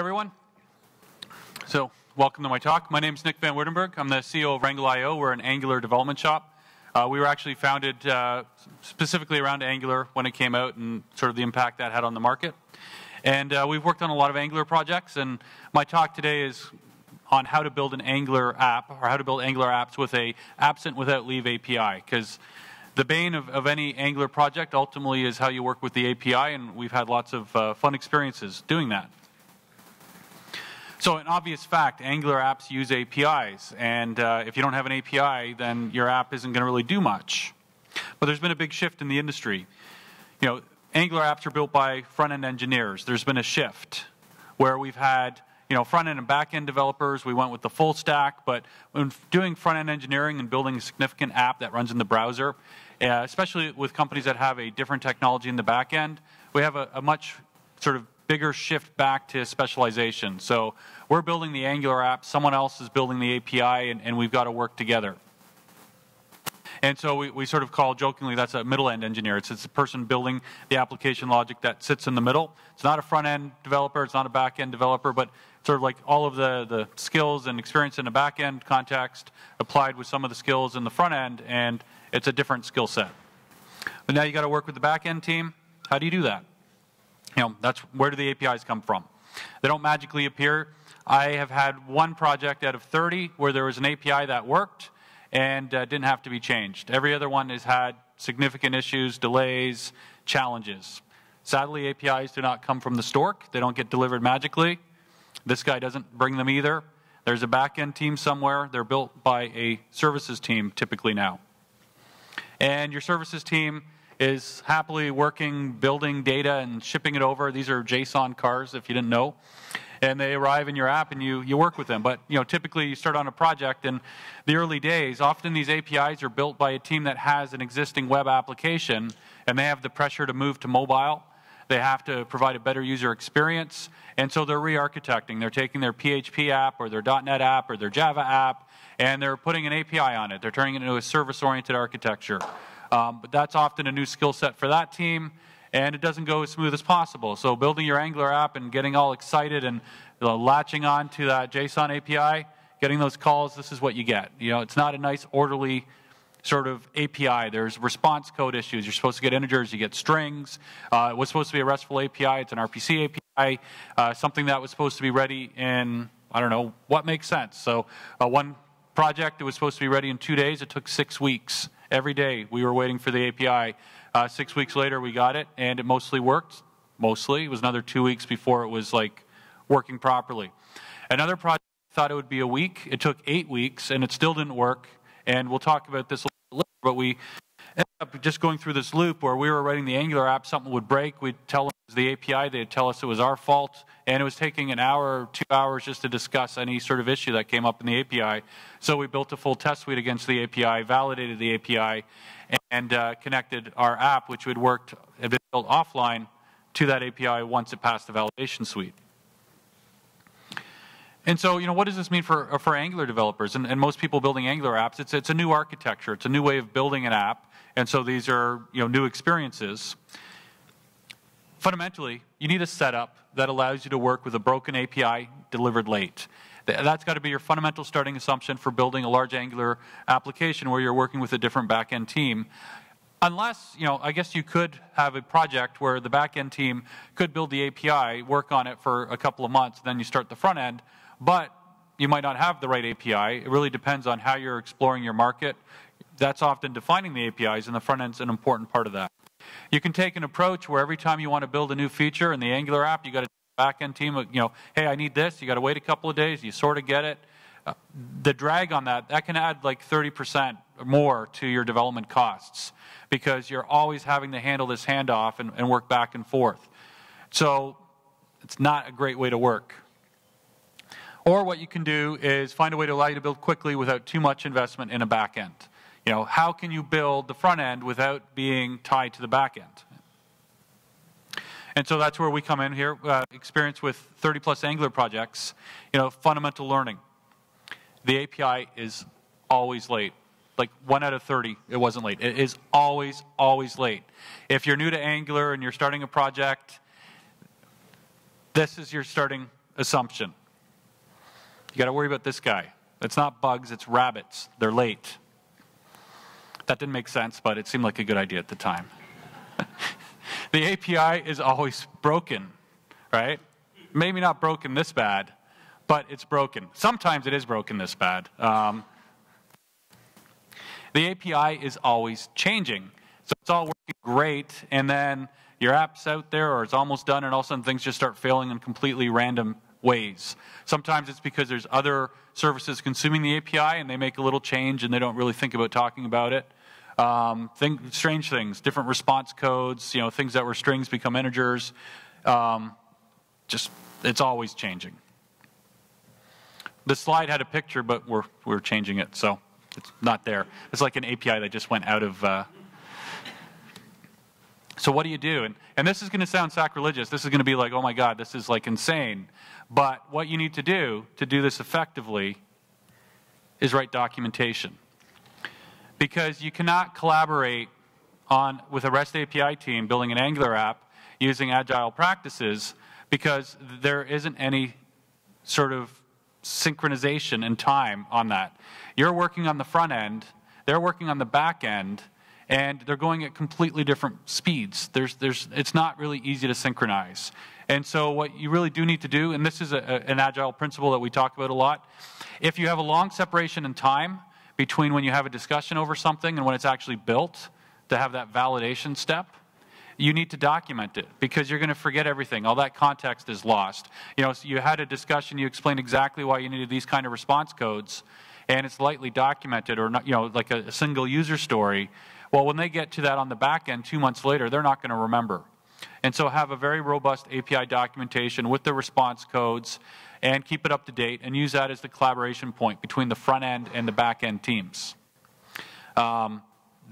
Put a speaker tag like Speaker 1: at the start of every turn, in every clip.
Speaker 1: everyone. So, welcome to my talk. My name is Nick Van Woudenberg. I'm the CEO of Wrangle.io. We're an Angular development shop. Uh, we were actually founded uh, specifically around Angular when it came out and sort of the impact that had on the market. And uh, we've worked on a lot of Angular projects. And my talk today is on how to build an Angular app or how to build Angular apps with a absent without leave API. Because the bane of, of, any Angular project ultimately is how you work with the API, and we've had lots of uh, fun experiences doing that. So an obvious fact, Angular apps use APIs, and uh, if you don't have an API, then your app isn't going to really do much. But there's been a big shift in the industry. You know, Angular apps are built by front-end engineers. There's been a shift where we've had you know, front-end and back-end developers. We went with the full stack, but when doing front-end engineering and building a significant app that runs in the browser, uh, especially with companies that have a different technology in the back end, we have a, a much sort of bigger shift back to specialization. So we're building the Angular app, someone else is building the API, and, and we've got to work together. And so we, we sort of call jokingly that's a middle end engineer. It's, it's a person building the application logic that sits in the middle. It's not a front end developer, it's not a back end developer, but sort of like all of the, the skills and experience in a back end context applied with some of the skills in the front end, and it's a different skill set. But now you got to work with the back end team. How do you do that? You know, that's where do the APIs come from? They don't magically appear. I have had one project out of 30 where there was an API that worked and uh, didn't have to be changed. Every other one has had significant issues, delays, challenges. Sadly, APIs do not come from the stork. They don't get delivered magically. This guy doesn't bring them either. There's a back-end team somewhere. They're built by a services team typically now. And your services team is happily working, building data and shipping it over. These are JSON cars, if you didn't know. And they arrive in your app and you, you work with them. But you know, typically you start on a project in the early days, often these APIs are built by a team that has an existing web application and they have the pressure to move to mobile. They have to provide a better user experience. And so they're re-architecting. They're taking their PHP app or their .NET app or their Java app and they're putting an API on it. They're turning it into a service-oriented architecture. Um, but that's often a new skill set for that team, and it doesn't go as smooth as possible. So building your Angular app and getting all excited and latching on to that JSON API, getting those calls, this is what you get. You know, it's not a nice orderly sort of API. There's response code issues. You're supposed to get integers, you get strings. Uh, it was supposed to be a RESTful API. It's an RPC API. Uh, something that was supposed to be ready in, I don't know, what makes sense. So uh, one project, it was supposed to be ready in two days. It took six weeks. Every day we were waiting for the API. Uh, six weeks later we got it and it mostly worked. Mostly. It was another two weeks before it was like working properly. Another project thought it would be a week. It took eight weeks and it still didn't work. And we'll talk about this a little later, but we up just going through this loop where we were writing the Angular app, something would break, we'd tell them it was the API, they'd tell us it was our fault, and it was taking an hour or two hours just to discuss any sort of issue that came up in the API. So we built a full test suite against the API, validated the API, and uh, connected our app, which had worked, had been built offline, to that API once it passed the validation suite. And so, you know, what does this mean for, uh, for Angular developers and, and most people building Angular apps? It's, it's a new architecture. It's a new way of building an app. And so these are, you know, new experiences. Fundamentally, you need a setup that allows you to work with a broken API delivered late. That's got to be your fundamental starting assumption for building a large Angular application where you're working with a different backend team. Unless, you know, I guess you could have a project where the backend team could build the API, work on it for a couple of months, then you start the front end but you might not have the right API. It really depends on how you're exploring your market. That's often defining the APIs, and the front end is an important part of that. You can take an approach where every time you want to build a new feature in the Angular app, you got a back end team, you know, hey, I need this. You got to wait a couple of days. You sort of get it. Uh, the drag on that, that can add like 30% more to your development costs because you're always having to handle this handoff and, and work back and forth. So it's not a great way to work. Or what you can do is find a way to allow you to build quickly without too much investment in a back end. You know, how can you build the front end without being tied to the back end? And so that's where we come in here, uh, experience with 30 plus Angular projects, you know, fundamental learning. The API is always late. Like one out of 30, it wasn't late. It is always, always late. If you're new to Angular and you're starting a project, this is your starting assumption. You got to worry about this guy. It's not bugs, it's rabbits. They're late. That didn't make sense, but it seemed like a good idea at the time. the API is always broken, right? Maybe not broken this bad, but it's broken. Sometimes it is broken this bad. Um, the API is always changing. So it's all working great, and then your app's out there or it's almost done, and all of a sudden things just start failing in completely random ways. Sometimes it's because there's other services consuming the API and they make a little change and they don't really think about talking about it. Um, think, strange things, different response codes, you know, things that were strings become integers. Um, just, it's always changing. The slide had a picture, but we're, we're changing it, so it's not there. It's like an API that just went out of. Uh, so what do you do? And, and this is going to sound sacrilegious. This is going to be like, oh my God, this is like insane. But what you need to do to do this effectively is write documentation. Because you cannot collaborate on with a REST API team building an Angular app using agile practices because there isn't any sort of synchronization in time on that. You're working on the front end, they're working on the back end, and they're going at completely different speeds. There's, there's, it's not really easy to synchronize. And so, what you really do need to do, and this is a, an agile principle that we talk about a lot, if you have a long separation in time between when you have a discussion over something and when it's actually built, to have that validation step, you need to document it because you're going to forget everything. All that context is lost. You know, so you had a discussion, you explained exactly why you needed these kind of response codes, and it's lightly documented or not, you know, like a, a single user story. Well, when they get to that on the back end two months later, they're not going to remember. And so have a very robust API documentation with the response codes and keep it up to date and use that as the collaboration point between the front end and the back end teams. Um,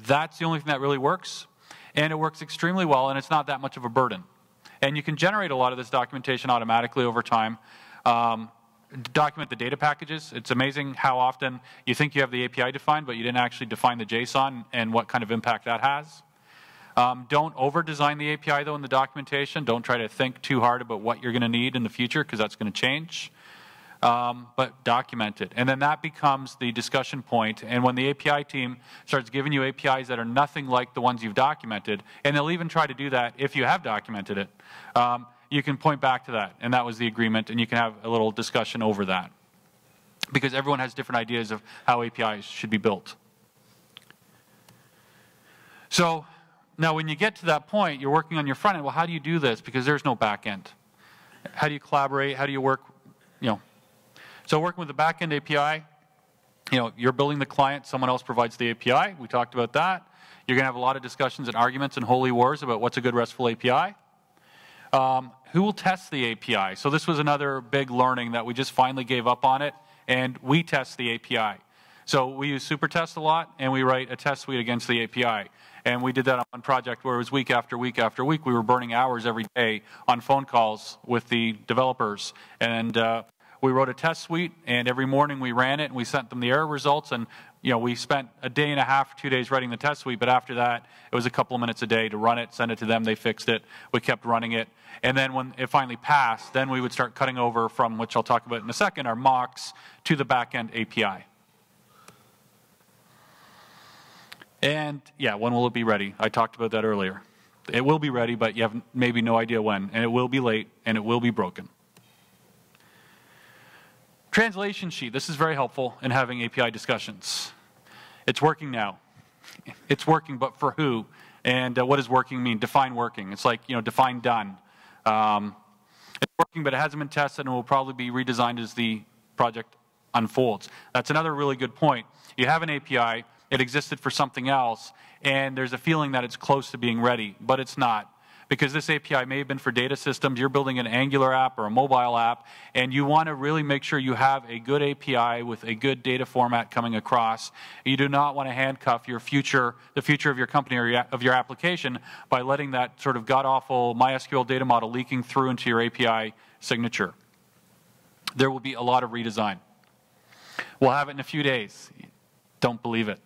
Speaker 1: that's the only thing that really works. And it works extremely well, and it's not that much of a burden. And you can generate a lot of this documentation automatically over time. Um, document the data packages. It's amazing how often you think you have the API defined, but you didn't actually define the JSON and what kind of impact that has. Um, don't over design the API though in the documentation. Don't try to think too hard about what you're going to need in the future because that's going to change. Um, but document it. And then that becomes the discussion point. And when the API team starts giving you APIs that are nothing like the ones you've documented, and they'll even try to do that if you have documented it, um, you can point back to that. And that was the agreement, and you can have a little discussion over that. Because everyone has different ideas of how APIs should be built. So now, when you get to that point, you're working on your front end. Well, how do you do this? Because there's no back end. How do you collaborate? How do you work? You know, so working with the back end API, you know, you're building the client. Someone else provides the API. We talked about that. You're going to have a lot of discussions and arguments and holy wars about what's a good RESTful API. Um, who will test the API? So this was another big learning that we just finally gave up on it, and we test the API. So we use Supertest a lot, and we write a test suite against the API. And we did that on one project where it was week after week after week. We were burning hours every day on phone calls with the developers. And uh, we wrote a test suite, and every morning we ran it, and we sent them the error results. And you know, we spent a day and a half, two days writing the test suite, but after that, it was a couple of minutes a day to run it, send it to them, they fixed it. We kept running it. And then when it finally passed, then we would start cutting over from, which I'll talk about in a second, our mocks to the backend API. And yeah, when will it be ready? I talked about that earlier. It will be ready, but you have maybe no idea when. And it will be late, and it will be broken. Translation sheet. This is very helpful in having API discussions. It's working now. It's working, but for who? And uh, what does working mean? Define working. It's like, you know, define done. Um, it's working, but it hasn't been tested and will probably be redesigned as the project unfolds. That's another really good point. You have an API, it existed for something else, and there's a feeling that it's close to being ready, but it's not. Because this API may have been for data systems, you're building an Angular app or a mobile app, and you want to really make sure you have a good API with a good data format coming across. You do not want to handcuff your future, the future of your company or your, of your application by letting that sort of god awful MySQL data model leaking through into your API signature. There will be a lot of redesign. We'll have it in a few days. Don't believe it.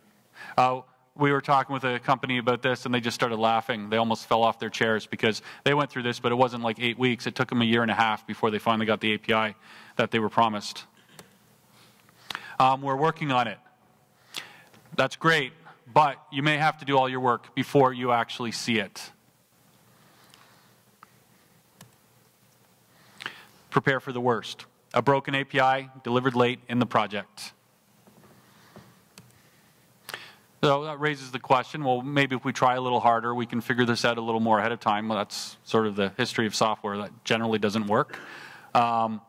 Speaker 1: Uh, we were talking with a company about this and they just started laughing. They almost fell off their chairs because they went through this, but it wasn't like eight weeks. It took them a year and a half before they finally got the API that they were promised. Um, we're working on it. That's great, but you may have to do all your work before you actually see it. Prepare for the worst. A broken API delivered late in the project. So that raises the question, well, maybe if we try a little harder, we can figure this out a little more ahead of time. Well, that's sort of the history of software. That generally doesn't work. Um,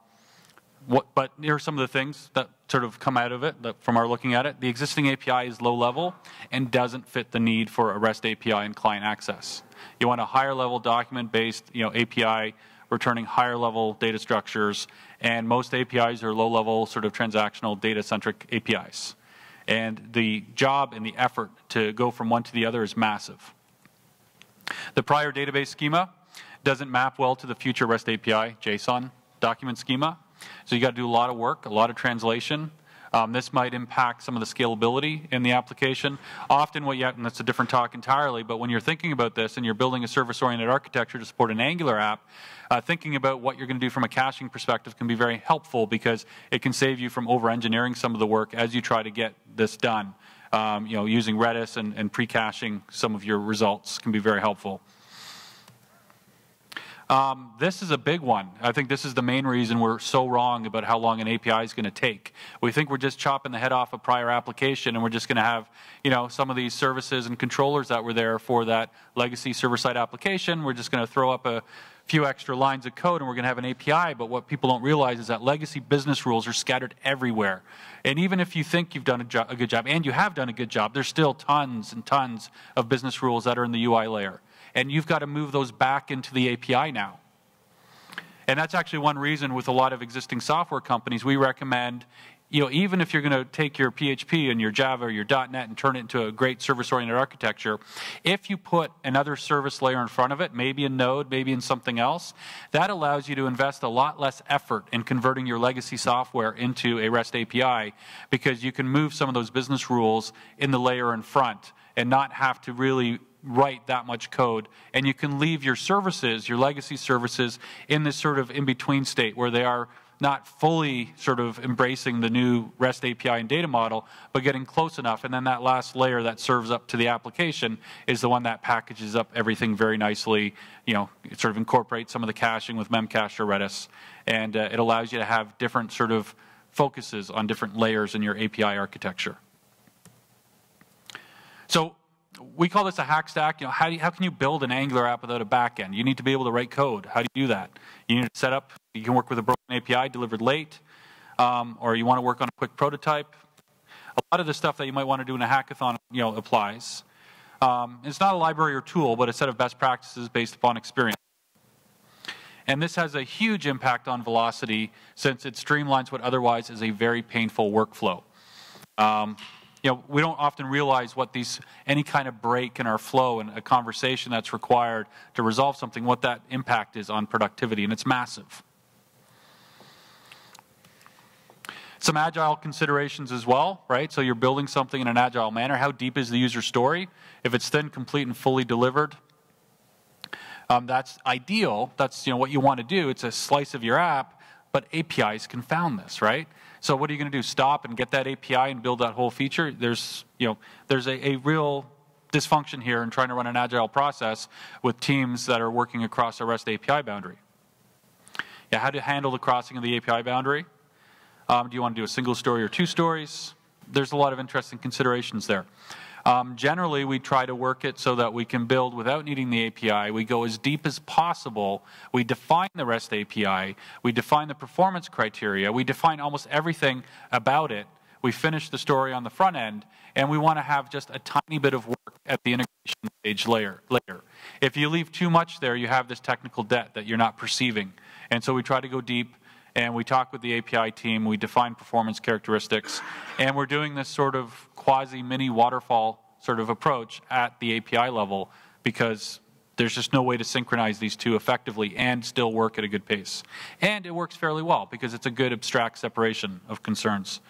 Speaker 1: what, but here are some of the things that sort of come out of it that, from our looking at it. The existing API is low level and doesn't fit the need for a REST API and client access. You want a higher level document based you know, API returning higher level data structures, and most APIs are low level sort of transactional data centric APIs. And the job and the effort to go from one to the other is massive. The prior database schema doesn't map well to the future REST API JSON document schema. So you got to do a lot of work, a lot of translation. Um, this might impact some of the scalability in the application. Often what you have, and that's a different talk entirely, but when you're thinking about this and you're building a service-oriented architecture to support an Angular app, uh, thinking about what you're going to do from a caching perspective can be very helpful because it can save you from over-engineering some of the work as you try to get this done. Um, you know, using Redis and, and pre-caching some of your results can be very helpful. Um, this is a big one. I think this is the main reason we're so wrong about how long an API is going to take. We think we're just chopping the head off a prior application and we're just going to have, you know, some of these services and controllers that were there for that legacy server-side application. We're just going to throw up a few extra lines of code and we're going to have an API. But what people don't realize is that legacy business rules are scattered everywhere. And even if you think you've done a, jo- a good job, and you have done a good job, there's still tons and tons of business rules that are in the UI layer and you've got to move those back into the API now. And that's actually one reason with a lot of existing software companies, we recommend, you know, even if you're going to take your PHP and your Java or your .NET and turn it into a great service-oriented architecture, if you put another service layer in front of it, maybe in Node, maybe in something else, that allows you to invest a lot less effort in converting your legacy software into a REST API because you can move some of those business rules in the layer in front and not have to really write that much code. And you can leave your services, your legacy services, in this sort of in between state where they are not fully sort of embracing the new REST API and data model, but getting close enough. And then that last layer that serves up to the application is the one that packages up everything very nicely. You know, it sort of incorporates some of the caching with Memcache or Redis. And uh, it allows you to have different sort of focuses on different layers in your API architecture. So we call this a hack stack. You know, how, you, how can you build an Angular app without a backend? You need to be able to write code. How do you do that? You need to set up, you can work with a broken API delivered late, um, or you want to work on a quick prototype. A lot of the stuff that you might want to do in a hackathon, you know, applies. Um, it's not a library or tool, but a set of best practices based upon experience. And this has a huge impact on velocity since it streamlines what otherwise is a very painful workflow. Um, you know, we don't often realize what these, any kind of break in our flow and a conversation that's required to resolve something, what that impact is on productivity, and it's massive. Some agile considerations as well, right? So you're building something in an agile manner. How deep is the user story? If it's then complete and fully delivered, um, that's ideal. That's you know what you want to do. It's a slice of your app, but APIs confound this, right? So what are you going to do? Stop and get that API and build that whole feature? There's, you know, there's a, a real dysfunction here in trying to run an agile process with teams that are working across a REST API boundary. Yeah, how to handle the crossing of the API boundary? Um, do you want to do a single story or two stories? There's a lot of interesting considerations there. Um, generally, we try to work it so that we can build without needing the API. We go as deep as possible. We define the REST API. We define the performance criteria. We define almost everything about it. We finish the story on the front end, and we want to have just a tiny bit of work at the integration stage layer. layer. If you leave too much there, you have this technical debt that you're not perceiving. And so we try to go deep and we talk with the API team, we define performance characteristics, and we're doing this sort of quasi mini waterfall sort of approach at the API level because there's just no way to synchronize these two effectively and still work at a good pace. And it works fairly well because it's a good abstract separation of concerns.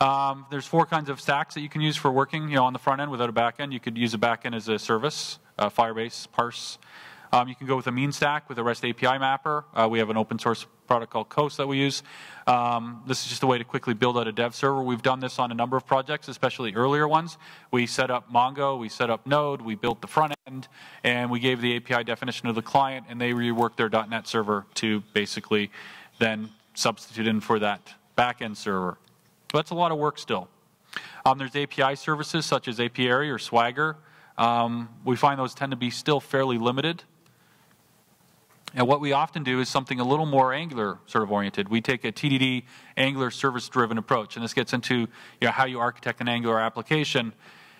Speaker 1: Um, there's four kinds of stacks that you can use for working you know, on the front end without a back end. You could use a back end as a service, uh, Firebase, Parse. Um, you can go with a mean stack with a REST API mapper. Uh, we have an open source product called Coast that we use. Um, this is just a way to quickly build out a dev server. We've done this on a number of projects, especially earlier ones. We set up Mongo, we set up Node, we built the front end, and we gave the API definition to the client, and they reworked their .NET server to basically then substitute in for that backend server. That's a lot of work still. Um, there's API services such as Apiary or Swagger. Um, we find those tend to be still fairly limited. And what we often do is something a little more Angular sort of oriented. We take a TDD Angular service driven approach, and this gets into you know, how you architect an Angular application.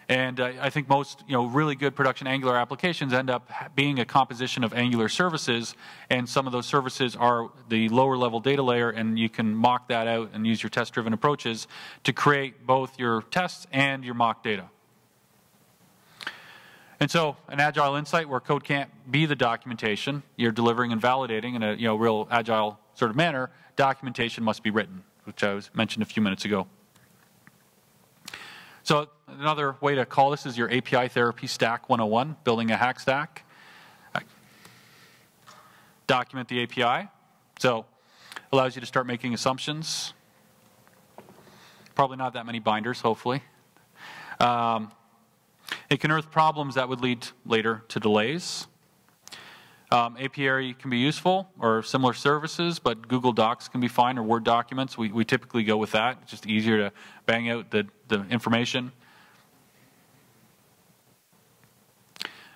Speaker 1: And uh, I think most you know really good production Angular applications end up being a composition of Angular services, and some of those services are the lower level data layer, and you can mock that out and use your test driven approaches to create both your tests and your mock data. And so, an agile insight where code can't be the documentation, you're delivering and validating in a you know real agile sort of manner. Documentation must be written, which I was mentioned a few minutes ago. So another way to call this is your API therapy stack 101, building a hack stack. Document the API. So allows you to start making assumptions. Probably not that many binders, hopefully. Um, it can unearth problems that would lead later to delays. Um, apiary can be useful or similar services, but Google Docs can be fine or Word documents. We, we typically go with that. It's just easier to bang out the, the information.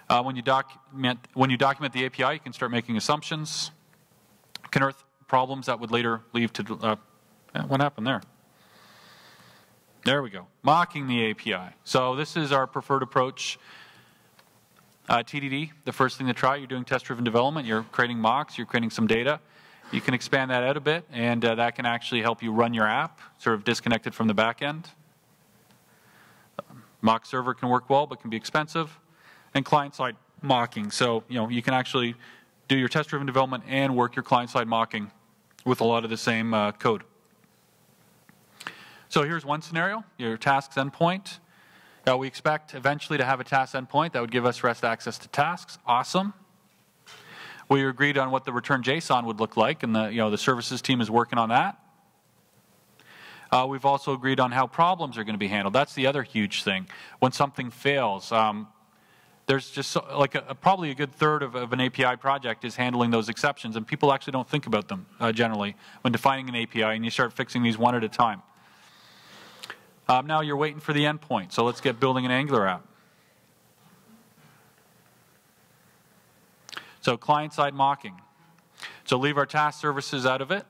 Speaker 1: Uh, when, you document, when you document the API, you can start making assumptions. Can unearth problems that would later lead to. Uh, what happened there? There we go. Mocking the API. So this is our preferred approach. Uh, TDD, the first thing to try, you're doing test-driven development, you're creating mocks, you're creating some data. You can expand that out a bit, and uh, that can actually help you run your app, sort of disconnected from the back end. Mock server can work well, but can be expensive. And client-side mocking. So, you know, you can actually do your test-driven development and work your client-side mocking with a lot of the same uh, code. So here's one scenario, your tasks endpoint. Uh, we expect eventually to have a task endpoint that would give us REST access to tasks. Awesome. We agreed on what the return JSON would look like, and the, you know, the services team is working on that. Uh, we've also agreed on how problems are going to be handled. That's the other huge thing. When something fails, um, there's just so, like a, probably a good third of, of, an API project is handling those exceptions, and people actually don't think about them uh, generally when defining an API, and you start fixing these one at a time. Um, now you're waiting for the endpoint, so let's get building an Angular app. So client-side mocking. So leave our task services out of it,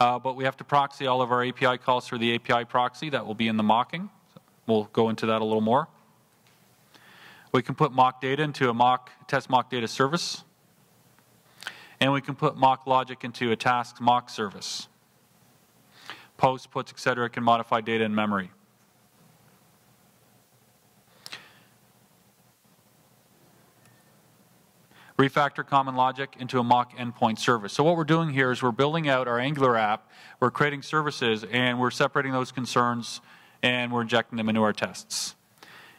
Speaker 1: uh, but we have to proxy all of our API calls through the API proxy. That will be in the mocking. So we'll go into that a little more. We can put mock data into a mock test mock data service. And we can put mock logic into a task mock service posts, puts, etc. can modify data in memory. refactor common logic into a mock endpoint service. So what we're doing here is we're building out our Angular app, we're creating services, and we're separating those concerns, and we're injecting them into our tests.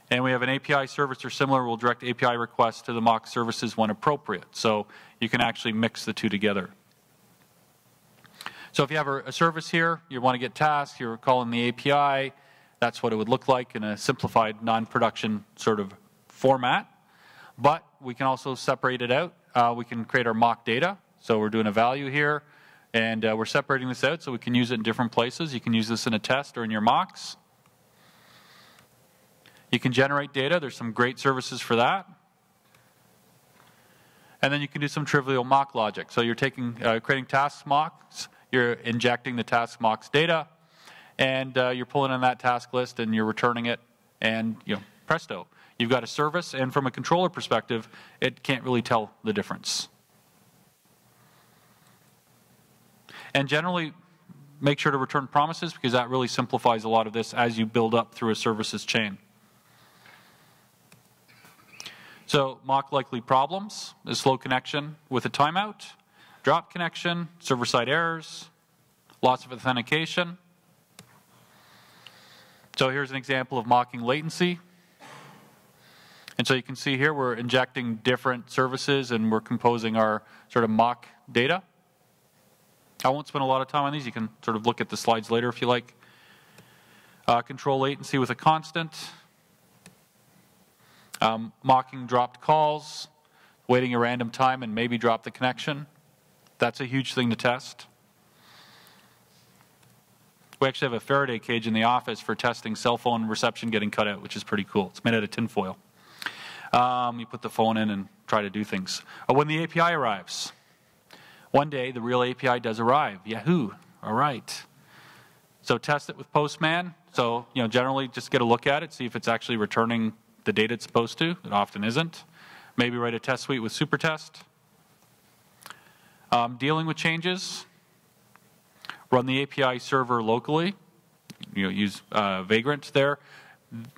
Speaker 1: And we have an API service or similar, we'll direct API requests to the mock services when appropriate. So you can actually mix the two together. So if you have a, a service here, you want to get tasks, you're calling the API, that's what it would look like in a simplified non-production sort of format. But we can also separate it out. Uh, we can create our mock data. So we're doing a value here, and uh, we're separating this out so we can use it in different places. You can use this in a test or in your mocks. You can generate data. There's some great services for that. And then you can do some trivial mock logic. So you're taking, uh, creating task mocks you're injecting the task mocks data, and uh, you're pulling in that task list and you're returning it, and you know, presto, you've got a service. And from a controller perspective, it can't really tell the difference. And generally, make sure to return promises because that really simplifies a lot of this as you build up through a services chain. So mock likely problems, a slow connection with a timeout, drop connection, server-side errors, lots of authentication. So here's an example of mocking latency. And so you can see here we're injecting different services and we're composing our sort of mock data. I won't spend a lot of time on these. You can sort of look at the slides later if you like. Uh, control latency with a constant. Um, mocking dropped calls, waiting a random time and maybe drop the connection. That's a huge thing to test. We actually have a Faraday cage in the office for testing cell phone reception getting cut out, which is pretty cool. It's made out of tinfoil. Um, you put the phone in and try to do things. Uh, when the API arrives, one day the real API does arrive. Yahoo! All right. So test it with Postman. So you know, generally just get a look at it, see if it's actually returning the data it's supposed to. It often isn't. Maybe write a test suite with Supertest. Um, dealing with changes, run the API server locally, you know, use uh, Vagrant there.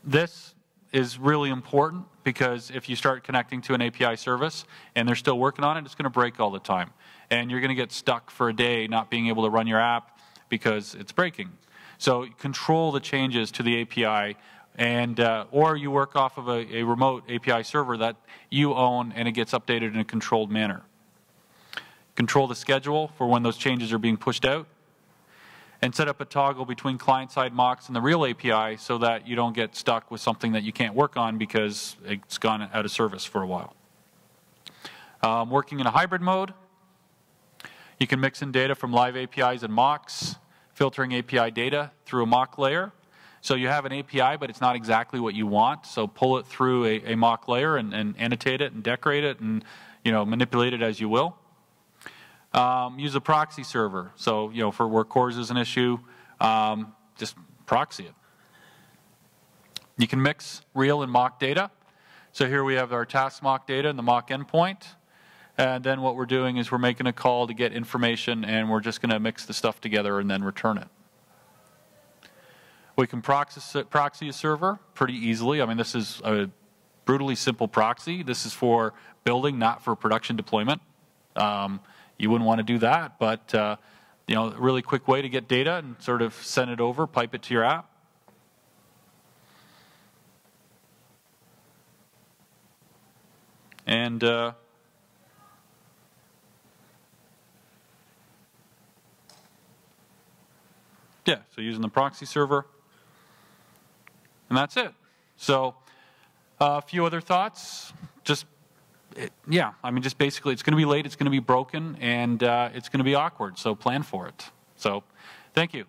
Speaker 1: This is really important because if you start connecting to an API service and they're still working on it, it's going to break all the time. And you're going to get stuck for a day not being able to run your app because it's breaking. So control the changes to the API and uh, or you work off of a, a remote API server that you own and it gets updated in a controlled manner. Control the schedule for when those changes are being pushed out and set up a toggle between client-side mocks and the real API so that you don't get stuck with something that you can't work on because it's gone out of service for a while. Um, working in a hybrid mode, you can mix in data from live APIs and mocks, filtering API data through a mock layer. So you have an API, but it's not exactly what you want. So pull it through a, a mock layer and, and annotate it and decorate it and you know manipulate it as you will. Um, use a proxy server. So, you know, for where CORS is an issue, um, just proxy it. You can mix real and mock data. So here we have our task mock data and the mock endpoint. And then what we're doing is we're making a call to get information and we're just going to mix the stuff together and then return it. We can proxy, a server pretty easily. I mean, this is a brutally simple proxy. This is for building, not for production deployment. Um, you wouldn't want to do that, but uh, you know, really quick way to get data and sort of send it over, pipe it to your app. And uh, yeah, so using the proxy server. And that's it. So uh, a few other thoughts. Just it, yeah, I mean, just basically, it's going to be late, it's going to be broken, and uh, it's going to be awkward. So plan for it. So, thank you.